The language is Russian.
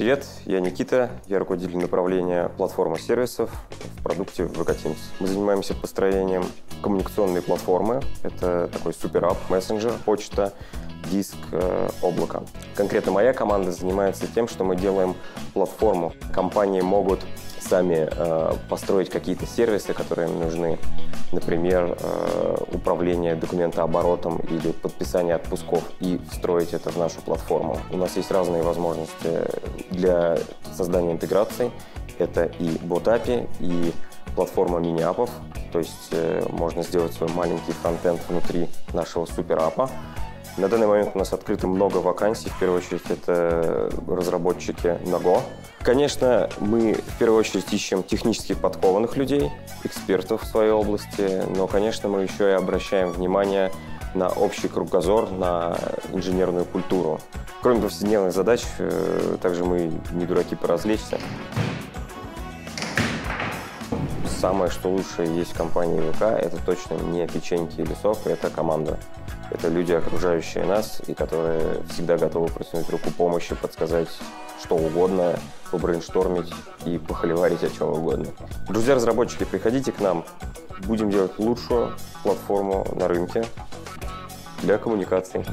Привет, я Никита, я руководитель направления платформы сервисов в продукте VK Teams. Мы занимаемся построением коммуникационной платформы. Это такой суперап, мессенджер, почта, диск, э, облако. Конкретно моя команда занимается тем, что мы делаем платформу. Компании могут сами э, построить какие-то сервисы, которые им нужны. Например, э, управление документооборотом или подписание отпусков и встроить это в нашу платформу. У нас есть разные возможности для создания интеграций. Это и ботапи, и платформа мини-апов, то есть э, можно сделать свой маленький фронтенд внутри нашего суперапа. На данный момент у нас открыто много вакансий. В первую очередь это разработчики на Go. Конечно, мы в первую очередь ищем технически подкованных людей, экспертов в своей области, но, конечно, мы еще и обращаем внимание на общий кругозор, на инженерную культуру. Кроме повседневных задач, э, также мы не дураки поразвлечься. Самое, что лучше есть в компании ВК, это точно не печеньки или сок, это команда. Это люди, окружающие нас, и которые всегда готовы протянуть руку помощи, подсказать что угодно, побрейнштормить и похоливарить о чем угодно. Друзья-разработчики, приходите к нам. Будем делать лучшую платформу на рынке для коммуникаций.